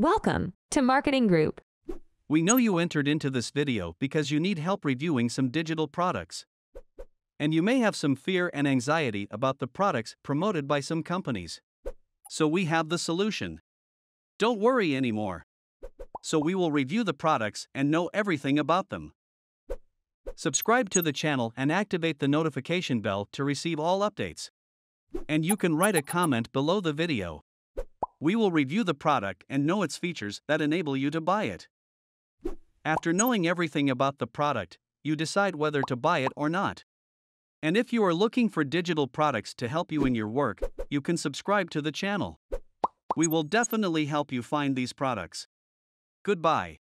Welcome to Marketing Group. We know you entered into this video because you need help reviewing some digital products. And you may have some fear and anxiety about the products promoted by some companies. So we have the solution. Don't worry anymore. So we will review the products and know everything about them. Subscribe to the channel and activate the notification bell to receive all updates. And you can write a comment below the video. We will review the product and know its features that enable you to buy it. After knowing everything about the product, you decide whether to buy it or not. And if you are looking for digital products to help you in your work, you can subscribe to the channel. We will definitely help you find these products. Goodbye.